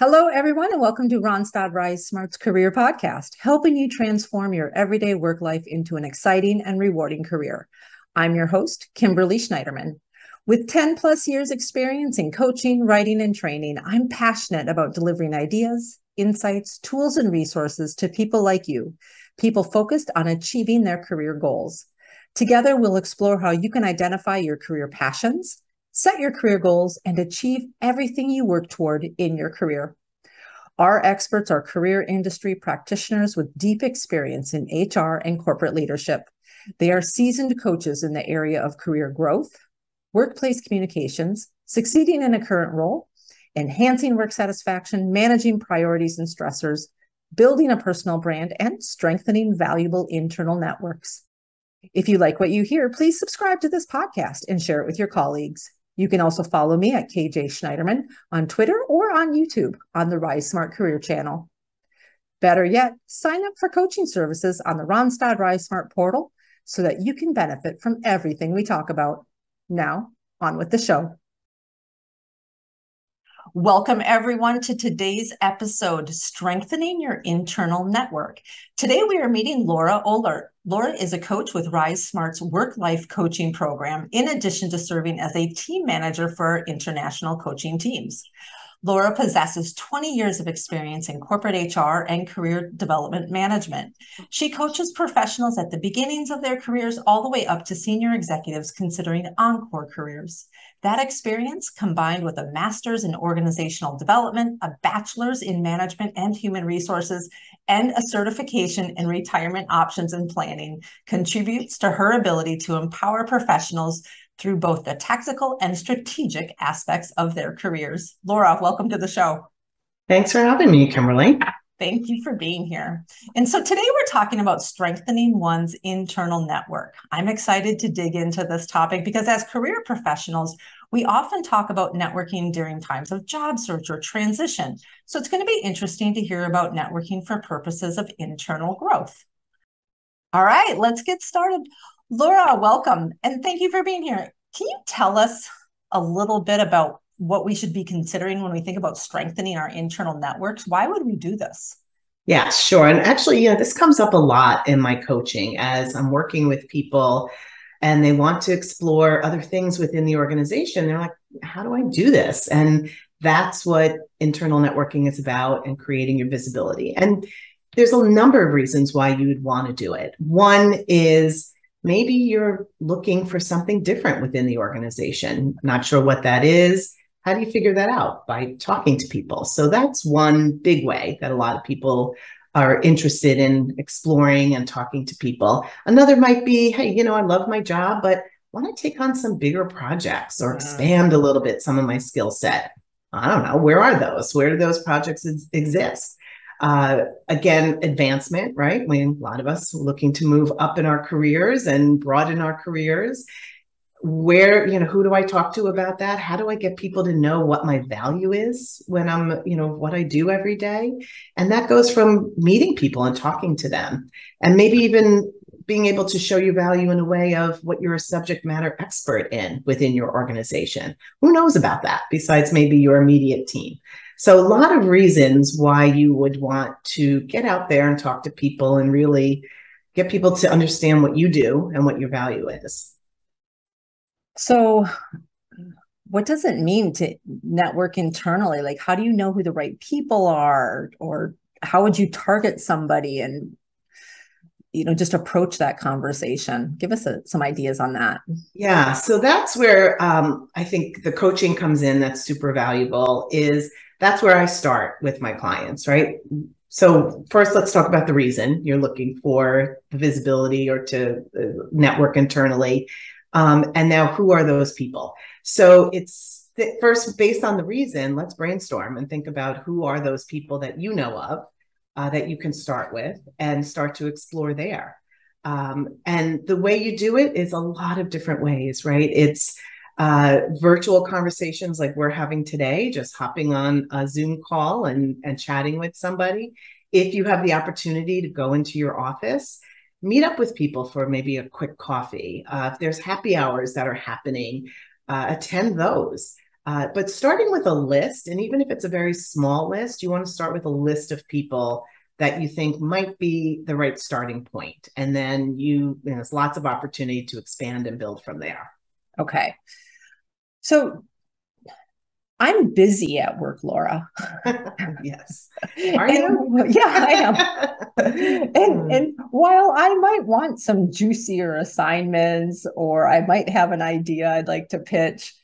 Hello, everyone, and welcome to Randstad RiseSmart's Career Podcast, helping you transform your everyday work life into an exciting and rewarding career. I'm your host, Kimberly Schneiderman. With 10 plus years experience in coaching, writing, and training, I'm passionate about delivering ideas, insights, tools, and resources to people like you, people focused on achieving their career goals. Together, we'll explore how you can identify your career passions, set your career goals, and achieve everything you work toward in your career. Our experts are career industry practitioners with deep experience in HR and corporate leadership. They are seasoned coaches in the area of career growth, workplace communications, succeeding in a current role, enhancing work satisfaction, managing priorities and stressors, building a personal brand, and strengthening valuable internal networks. If you like what you hear, please subscribe to this podcast and share it with your colleagues. You can also follow me at KJ Schneiderman on Twitter or on YouTube on the RiseSmart Career channel. Better yet, sign up for coaching services on the Randstad RiseSmart portal so that you can benefit from everything we talk about. Now, on with the show. Welcome, everyone, to today's episode Strengthening Your Internal Network. Today, we are meeting Laura Olert. Laura is a coach with RiseSmart's work life coaching program, in addition to serving as a team manager for international coaching teams. Laura possesses 20 years of experience in corporate HR and career development management. She coaches professionals at the beginnings of their careers all the way up to senior executives considering encore careers. That experience, combined with a master's in organizational development, a bachelor's in management and human resources, and a certification in retirement options and planning, contributes to her ability to empower professionals through both the tactical and strategic aspects of their careers. Laura, welcome to the show. Thanks for having me, Kimberly. Thank you for being here. And so today we're talking about strengthening one's internal network. I'm excited to dig into this topic because as career professionals, we often talk about networking during times of job search or transition. So it's going to be interesting to hear about networking for purposes of internal growth. All right, let's get started. Laura, welcome and thank you for being here. Can you tell us a little bit about what we should be considering when we think about strengthening our internal networks? Why would we do this? Yeah, sure. And actually, yeah, this comes up a lot in my coaching as I'm working with people and they want to explore other things within the organization. They're like, how do I do this? And that's what internal networking is about and creating your visibility. And there's a number of reasons why you would want to do it. One is maybe you're looking for something different within the organization, not sure what that is. How do you figure that out? By talking to people. So that's one big way that a lot of people are interested in exploring and talking to people. Another might be, hey, you know, I love my job, but want to take on some bigger projects or expand a little bit some of my skill set. I don't know. Where are those? Where do those projects exist? Uh, again, advancement, right? When a lot of us looking to move up in our careers and broaden our careers. Where, you know, who do I talk to about that? How do I get people to know what my value is when I'm, you know, what I do every day? And that goes from meeting people and talking to them and maybe even being able to show you value in a way of what you're a subject matter expert in within your organization. Who knows about that besides maybe your immediate team? So, a lot of reasons why you would want to get out there and talk to people and really get people to understand what you do and what your value is. So, what does it mean to network internally? Like, how do you know who the right people are, or how would you target somebody and you know just approach that conversation give us a, some ideas on that yeah so that's where um, i think the coaching comes in that's super valuable is that's where I start with my clients, right? So, first, let's talk about the reason you're looking for the visibility or to uh, network internally. Um, and now, who are those people? So, it's th- first based on the reason, let's brainstorm and think about who are those people that you know of uh, that you can start with and start to explore there. Um, and the way you do it is a lot of different ways, right? It's uh, virtual conversations like we're having today, just hopping on a Zoom call and, and chatting with somebody. If you have the opportunity to go into your office, meet up with people for maybe a quick coffee. Uh, if there's happy hours that are happening, uh, attend those. Uh, but starting with a list, and even if it's a very small list, you want to start with a list of people that you think might be the right starting point. And then you, you know, there's lots of opportunity to expand and build from there. Okay. So I'm busy at work, Laura. yes. Are you? yeah, I am. and and while I might want some juicier assignments or I might have an idea I'd like to pitch,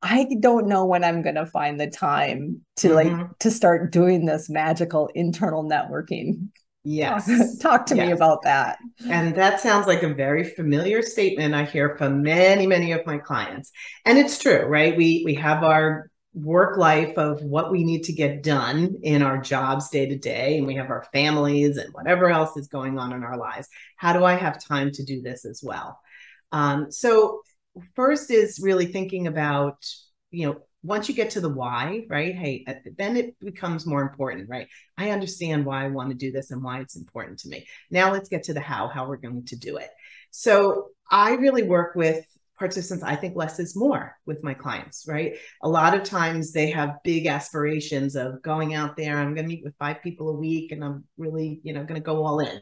I don't know when I'm going to find the time to mm-hmm. like to start doing this magical internal networking. Yes. Talk, talk to yes. me about that. And that sounds like a very familiar statement I hear from many many of my clients. And it's true, right? We we have our work life of what we need to get done in our jobs day to day and we have our families and whatever else is going on in our lives. How do I have time to do this as well? Um, so first is really thinking about, you know, once you get to the why, right? Hey, uh, then it becomes more important, right? I understand why I want to do this and why it's important to me. Now let's get to the how, how we're going to do it. So I really work with participants, I think less is more with my clients, right? A lot of times they have big aspirations of going out there. I'm going to meet with five people a week and I'm really, you know, going to go all in.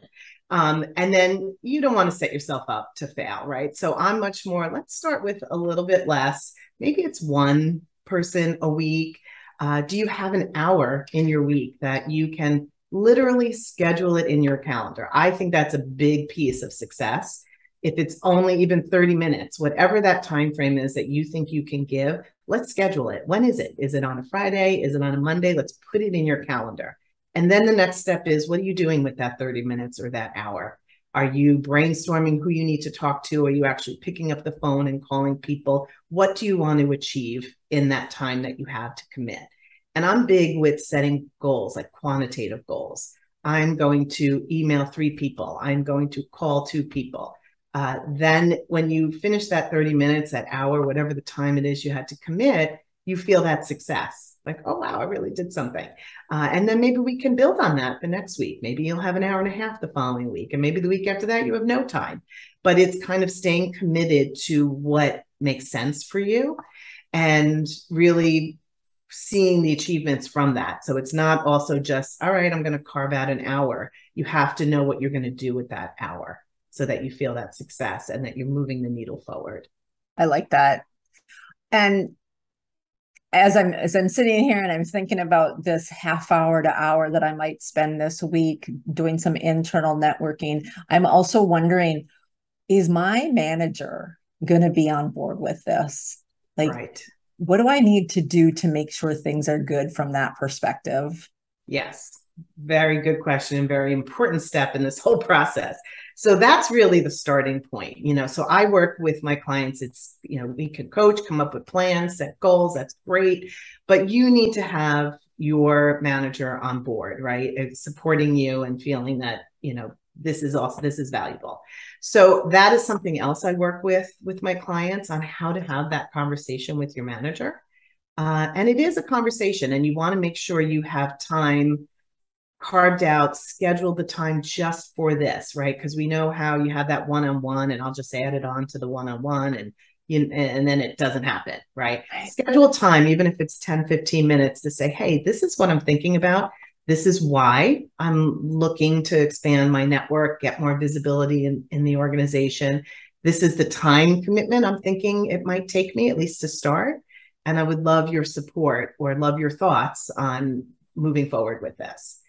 Um, and then you don't want to set yourself up to fail, right? So I'm much more, let's start with a little bit less. Maybe it's one person a week. Uh, do you have an hour in your week that you can literally schedule it in your calendar? I think that's a big piece of success. If it's only even 30 minutes, whatever that time frame is that you think you can give, let's schedule it. When is it? Is it on a Friday? Is it on a Monday? Let's put it in your calendar. And then the next step is what are you doing with that 30 minutes or that hour? Are you brainstorming who you need to talk to? Are you actually picking up the phone and calling people? What do you want to achieve in that time that you have to commit? And I'm big with setting goals, like quantitative goals. I'm going to email three people. I'm going to call two people. Uh, then, when you finish that 30 minutes, that hour, whatever the time it is you had to commit, you feel that success like, oh, wow, I really did something. Uh, and then maybe we can build on that the next week. Maybe you'll have an hour and a half the following week. And maybe the week after that, you have no time. But it's kind of staying committed to what makes sense for you and really seeing the achievements from that. So it's not also just, all right, I'm going to carve out an hour. You have to know what you're going to do with that hour so that you feel that success and that you're moving the needle forward. I like that. And as I'm as I'm sitting here and I'm thinking about this half hour to hour that I might spend this week doing some internal networking, I'm also wondering, is my manager going to be on board with this? Like, right. what do I need to do to make sure things are good from that perspective? Yes, very good question and very important step in this whole process so that's really the starting point you know so i work with my clients it's you know we can coach come up with plans set goals that's great but you need to have your manager on board right supporting you and feeling that you know this is also this is valuable. So that is something else i work with with my clients on how to have that conversation with your manager. Uh, and it is a conversation and you want to make sure you have time carved out, scheduled the time just for this, right? Because we know how you have that one on one, and I'll just add it on to the one on one, and you, and then it doesn't happen, right? right? Schedule time, even if it's 10, 15 minutes, to say, hey, this is what I'm thinking about. This is why I'm looking to expand my network, get more visibility in, in the organization. This is the time commitment I'm thinking it might take me, at least to start. And I would love your support or love your thoughts on moving forward with this.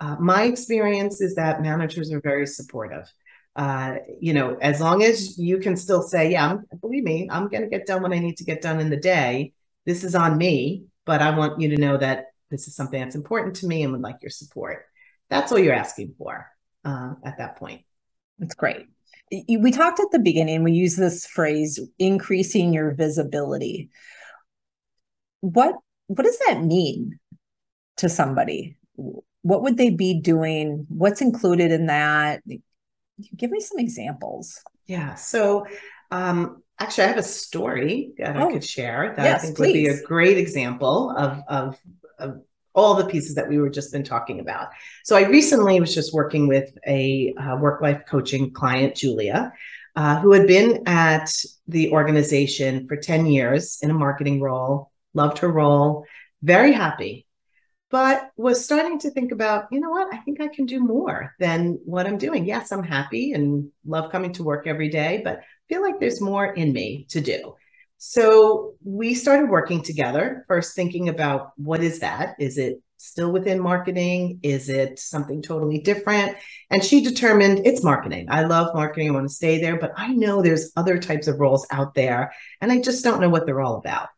Uh, my experience is that managers are very supportive. Uh, you know, as long as you can still say, yeah, believe me, I'm going to get done what I need to get done in the day. This is on me, but I want you to know that this is something that's important to me and would like your support. That's all you're asking for uh, at that point. That's great. We talked at the beginning, we use this phrase increasing your visibility. What what does that mean to somebody? What would they be doing? What's included in that? Give me some examples. Yeah. So, um, actually, I have a story that oh, I could share that yes, I think please. would be a great example of, of, of all the pieces that we were just been talking about. So, I recently was just working with a uh, work life coaching client, Julia, uh, who had been at the organization for 10 years in a marketing role, loved her role, very happy, but was starting to think about, you know what, I think I can do more than what I'm doing. Yes, I'm happy and love coming to work every day, but feel like there's more in me to do. So we started working together, first thinking about what is that? Is it still within marketing? Is it something totally different? And she determined it's marketing. I love marketing. I want to stay there, but I know there's other types of roles out there and I just don't know what they're all about.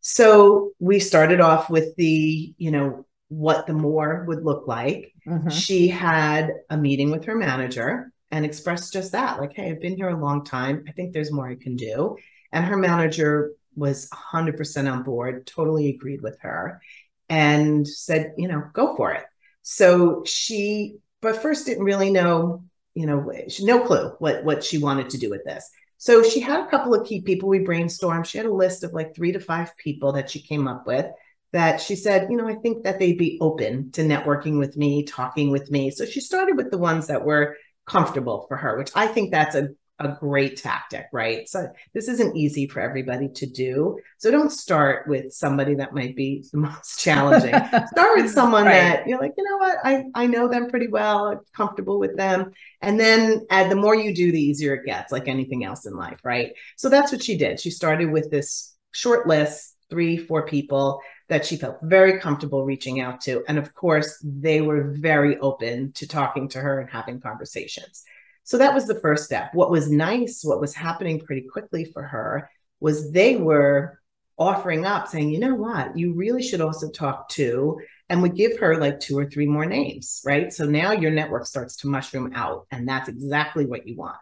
So we started off with the, you know, what the more would look like. Mm-hmm. She had a meeting with her manager and expressed just that like, hey, I've been here a long time. I think there's more I can do. And her manager was 100% on board, totally agreed with her, and said, you know, go for it. So she, but first didn't really know, you know, she no clue what what she wanted to do with this. So she had a couple of key people we brainstormed. She had a list of like three to five people that she came up with that she said, you know, I think that they'd be open to networking with me, talking with me. So she started with the ones that were comfortable for her, which I think that's a a great tactic, right? So this isn't easy for everybody to do. So don't start with somebody that might be the most challenging. start with someone right. that you're like, you know what, I, I know them pretty well, I'm comfortable with them. And then add the more you do, the easier it gets, like anything else in life, right? So that's what she did. She started with this short list, three, four people that she felt very comfortable reaching out to. And of course, they were very open to talking to her and having conversations. So that was the first step. What was nice, what was happening pretty quickly for her was they were offering up saying, you know what, you really should also talk to, and would give her like two or three more names, right? So now your network starts to mushroom out, and that's exactly what you want.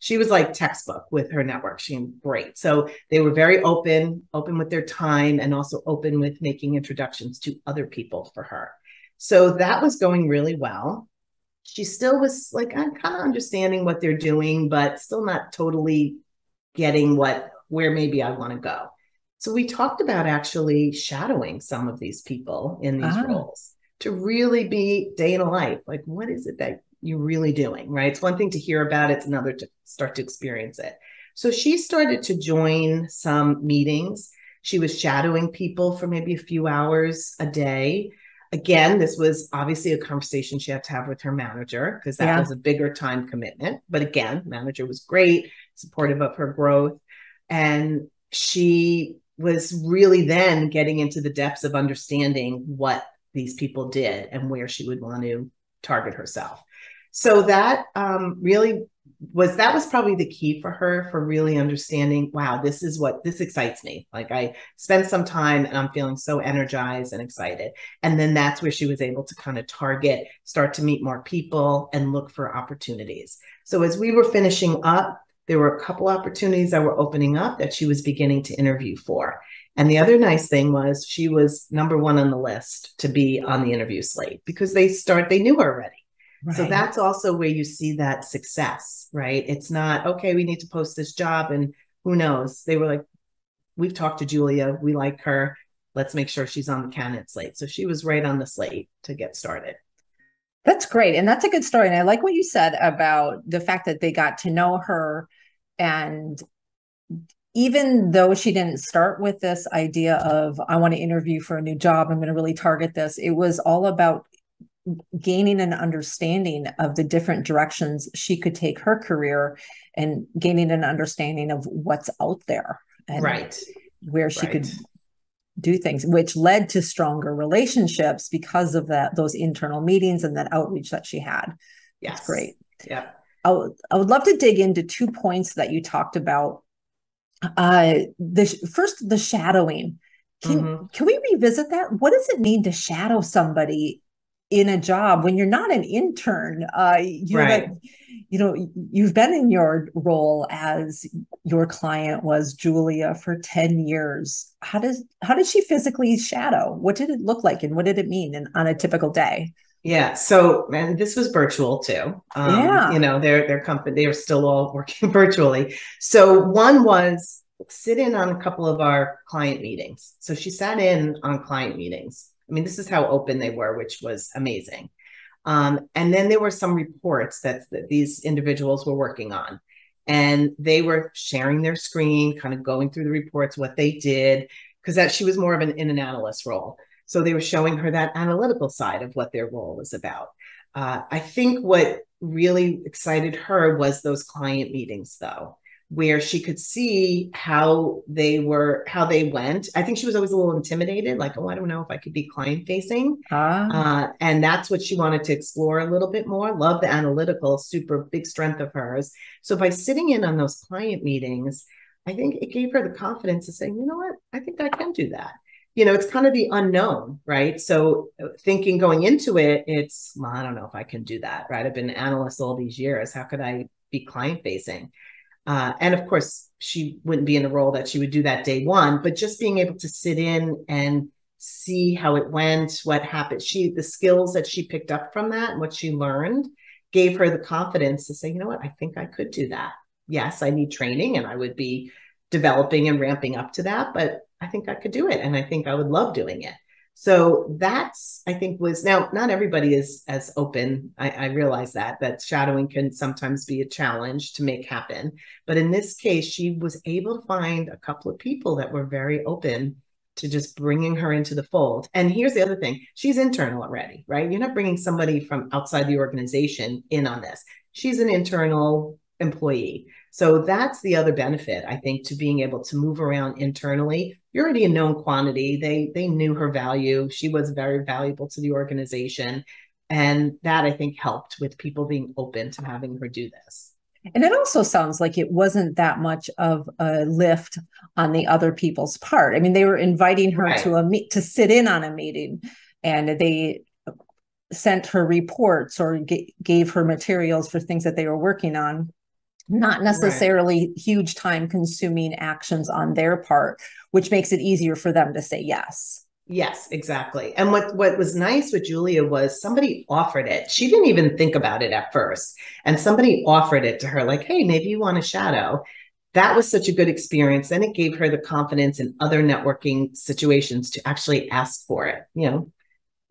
She was like textbook with her network. She great. So they were very open, open with their time, and also open with making introductions to other people for her. So that was going really well she still was like I'm kind of understanding what they're doing, but still not totally getting what where maybe I want to go. So we talked about actually shadowing some of these people in these ah. roles to really be day in a life. Like, what is it that you're really doing? Right. It's one thing to hear about it, it's another to start to experience it. So she started to join some meetings. She was shadowing people for maybe a few hours a day. Again, this was obviously a conversation she had to have with her manager because that yeah. was a bigger time commitment. But again, manager was great, supportive of her growth. And she was really then getting into the depths of understanding what these people did and where she would want to target herself. So that um, really was that was probably the key for her for really understanding wow this is what this excites me. Like i spent some time and i'm feeling so energized and excited. And then that's where she was able to kind of target start to meet more people and look for opportunities. So as we were finishing up there were a couple opportunities that were opening up that she was beginning to interview for and the other nice thing was she was number one on the list to be on the interview slate because they start they knew her already Right. So that's also where you see that success, right? It's not, okay, we need to post this job and who knows? They were like, we've talked to Julia, we like her. Let's make sure she's on the candidate slate. So she was right on the slate to get started. That's great. And that's a good story. And I like what you said about the fact that they got to know her. And even though she didn't start with this idea of, I want to interview for a new job, I'm going to really target this, it was all about gaining an understanding of the different directions she could take her career and gaining an understanding of what's out there and right where she right. could do things which led to stronger relationships because of that those internal meetings and that outreach that she had yes. that's great yeah I would love to dig into two points that you talked about uh the first the shadowing. Can, mm-hmm. can we revisit that? What does it mean to shadow somebody in a job when you're not an intern? Uh you right. know, you know you've been in your role as your client was julia for 10 years. How does how did she physically shadow? What did it look like and what did it mean in, on a typical day yeah so and this was virtual too um, yeah you know their their company they're still all working virtually so one was sit in on a couple of our client meetings so she sat in on client meetings I mean, this is how open they were, which was amazing. Um, and then there were some reports that, that these individuals were working on. And they were sharing their screen, kind of going through the reports, what they did. because that she was more of an in an analyst role. So they were showing her that analytical side of what their role was about. Uh, I think what really excited her was those client meetings, though where she could see how they were how they went. I think she was always a little intimidated like oh i don't know if i could be client facing ah. uh, and that's what she wanted to explore a little bit more. Love the analytical super big strength of hers. So by sitting in on those client meetings i think it gave her the confidence to say you know what? I think i can do that you know it's kind of the unknown right so uh, thinking going into it it's well i don't know if i can do that right i've been an analyst all these years how could i be client facing uh, and of course, she wouldn't be in the role that she would do that day one, but just being able to sit in and see how it went, what happened. She, the skills that she picked up from that and what she learned gave her the confidence to say, you know what, I think I could do that. Yes, I need training and I would be developing and ramping up to that, but I think I could do it. And I think I would love doing it. So that's, I think, was now not everybody is as open. I, I, realize that, that shadowing can sometimes be a challenge to make happen. But in this case, she was able to find a couple of people that were very open to just bringing her into the fold. And here's the other thing she's internal already, right? You're not bringing somebody from outside the organization in on this. She's an internal employee. So that's the other benefit, I think, to being able to move around internally. You're already a known quantity. They they knew her value. She was very valuable to the organization. And that I think helped with people being open to having her do this. And it also sounds like it wasn't that much of a lift on the other people's part. I mean, they were inviting her right. to a meet to sit in on a meeting, and they sent her reports or g- gave her materials for things that they were working on not necessarily right. huge time consuming actions on their part which makes it easier for them to say yes. Yes exactly. And what what was nice with julia was somebody offered it. She didn't even think about it at first. And somebody offered it to her like hey maybe you want a shadow. That was such a good experience and it gave her the confidence in other networking situations to actually ask for it. You know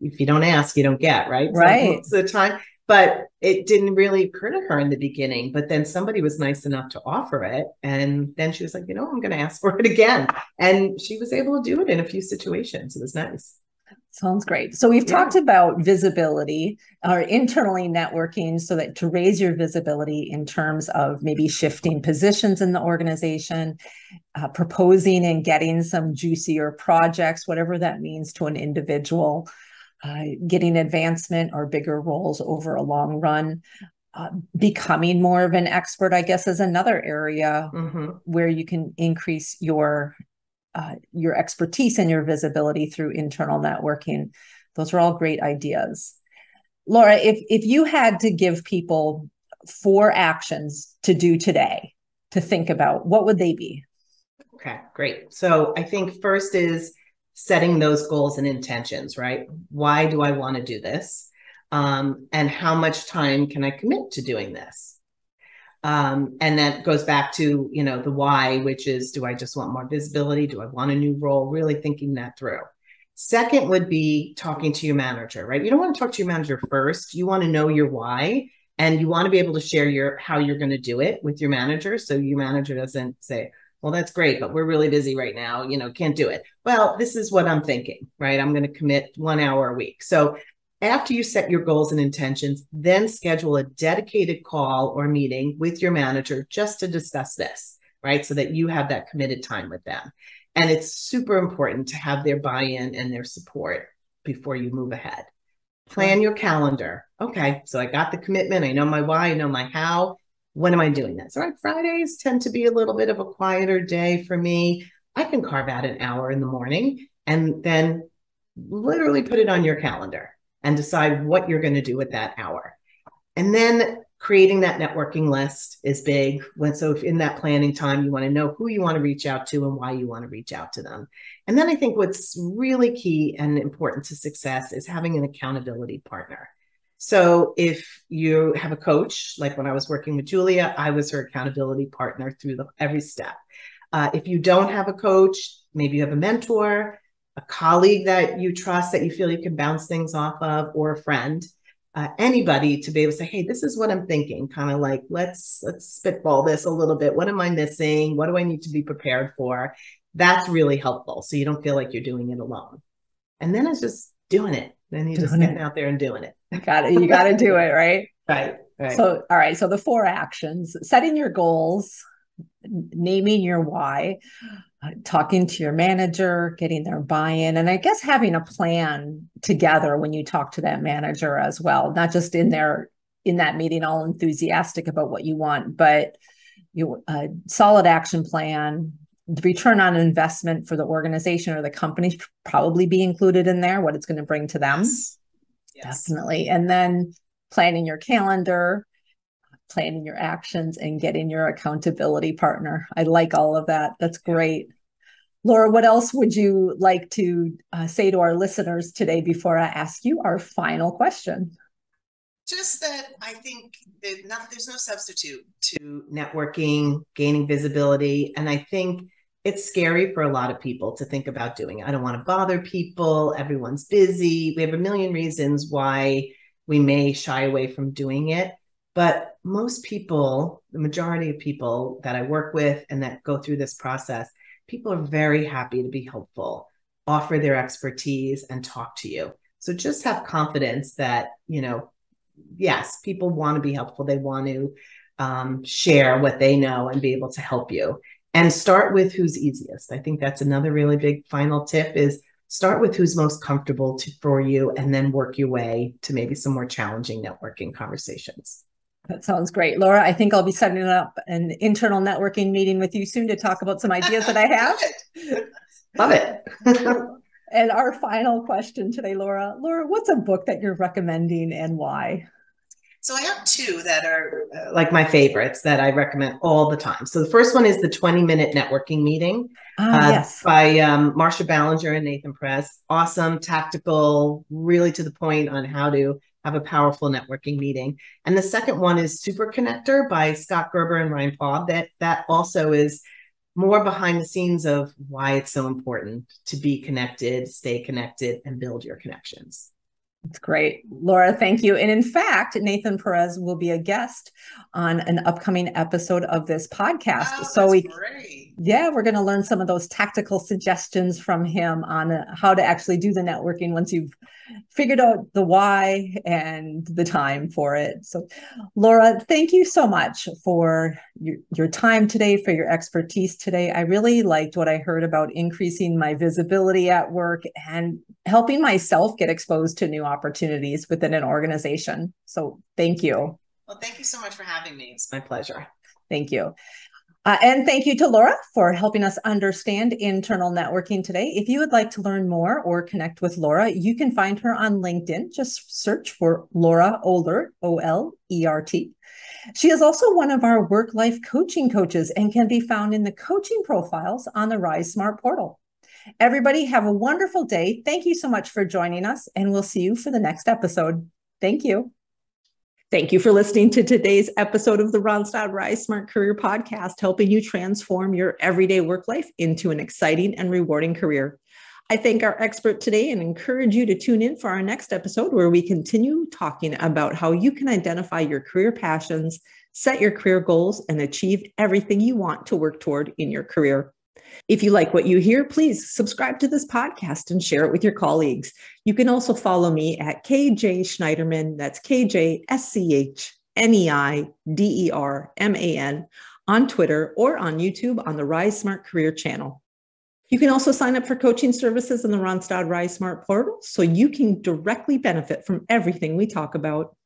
if you don't ask you don't get right? Right. so the time but it didn't really occur to her in the beginning. But then somebody was nice enough to offer it. And then she was like, you know, I'm going to ask for it again. And she was able to do it in a few situations. It was nice. Sounds great. So we've yeah. talked about visibility or internally networking so that to raise your visibility in terms of maybe shifting positions in the organization, uh, proposing and getting some juicier projects, whatever that means to an individual uh, getting advancement or bigger roles over a long run. Uh, becoming more of an expert, I guess, is another area mm-hmm. where you can increase your uh, your expertise and your visibility through internal networking. Those are all great ideas. Laura, if if you had to give people four actions to do today to think about, what would they be? Okay, great. So I think first is setting those goals and intentions, right? Why do I want to do this? Um, and how much time can I commit to doing this? Um, and that goes back to, you know, the why, which is do I just want more visibility? Do I want a new role? Really thinking that through. Second would be talking to your manager, right? You don't want to talk to your manager first. You want to know your why and you want to be able to share your how you're going to do it with your manager so your manager doesn't say, well, that's great, but we're really busy right now, you know, can't do it. Well, this is what I'm thinking, right? I'm going to commit one hour a week. So after you set your goals and intentions, then schedule a dedicated call or meeting with your manager just to discuss this, right? So that you have that committed time with them. And it's super important to have their buy in and their support before you move ahead. Plan your calendar. Okay, so I got the commitment. I know my why, I know my how when am I doing this? All right, Fridays tend to be a little bit of a quieter day for me. I can carve out an hour in the morning and then literally put it on your calendar and decide what you're going to do with that hour. And then creating that networking list is big. When so if in that planning time you want to know who you want to reach out to and why you want to reach out to them. And then I think what's really key and important to success is having an accountability partner. So if you have a coach, like when I was working with Julia, I was her accountability partner through the, every step. Uh, if you don't have a coach, maybe you have a mentor, a colleague that you trust that you feel you can bounce things off of, or a friend, uh, anybody to be able to say, "Hey, this is what I'm thinking." Kind of like let's let's spitball this a little bit. What am I missing? What do I need to be prepared for? That's really helpful. So you don't feel like you're doing it alone. And then it's just doing it. Then you're just getting it. out there and doing it. Got it. You got to do it, right? Right. Right. So, all right. So the four actions setting your goals, naming your why, talking to your manager, getting their buy in, and I guess having a plan together when you talk to that manager as well, not just in there in that meeting all enthusiastic about what you want, but you a solid action plan, the return on investment for the organization or the company probably be included in there, what it's going to bring to them. Yes. Yes. Definitely. And then planning your calendar, planning your actions, and getting your accountability partner. I like all of that. That's great. Laura, what else would you like to uh, say to our listeners today before I ask you our final question? Just that I think that not, there's no substitute to networking, gaining visibility. And I think it's scary for a lot of people to think about doing it. I don't want to bother people. Everyone's busy. We have a million reasons why we may shy away from doing it. But most people, the majority of people that I work with and that go through this process, people are very happy to be helpful, offer their expertise, and talk to you. So just have confidence that, you know, yes, people want to be helpful. They want to um, share what they know and be able to help you and start with who's easiest. I think that's another really big final tip is start with who's most comfortable to, for you and then work your way to maybe some more challenging networking conversations. That sounds great. Laura, I think I'll be setting up an internal networking meeting with you soon to talk about some ideas that I have. Love it. and our final question today, Laura. Laura, what's a book that you're recommending and why? So I have two that are uh, like my favorites that I recommend all the time. So the first one is the 20 minute networking meeting ah, uh, yes. by um, Marcia Ballinger and Nathan Perez. Awesome, tactical, really to the point on how to have a powerful networking meeting. And the second one is Super Connector by Scott Gerber and Ryan Paugh. That that also is more behind the scenes of why it's so important to be connected, stay connected, and build your connections. That's great. Laura, thank you. And in fact, Nathan Perez will be a guest on an upcoming episode of this podcast. Oh, so we great. Yeah, we're going to learn some of those tactical suggestions from him on uh, how to actually do the networking once you've figured out the why and the time for it. So, Laura, thank you so much for your, your time today, for your expertise today. I really liked what I heard about increasing my visibility at work and helping myself get exposed to new opportunities within an organization. So, thank you. Well, thank you so much for having me. It's my pleasure. Thank you. Uh, and thank you to Laura for helping us understand internal networking today. If you would like to learn more or connect with Laura, you can find her on LinkedIn. Just search for Laura Olert, O L E R T. She is also one of our work life coaching coaches and can be found in the coaching profiles on the RiseSmart portal. Everybody, have a wonderful day. Thank you so much for joining us, and we'll see you for the next episode. Thank you. Thank you for listening to today's episode of the Randstad RiseSmart Career Podcast, helping you transform your everyday work life into an exciting and rewarding career. I thank our expert today and encourage you to tune in for our next episode where we continue talking about how you can identify your career passions, set your career goals, and achieve everything you want to work toward in your career. If you like what you hear, please subscribe to this podcast and share it with your colleagues. You can also follow me at KJ Schneiderman, that's KJ K J S C H N E I D E R M A N, on Twitter or on YouTube on the RiseSmart Career channel. You can also sign up for coaching services in the Randstad RiseSmart portal so you can directly benefit from everything we talk about.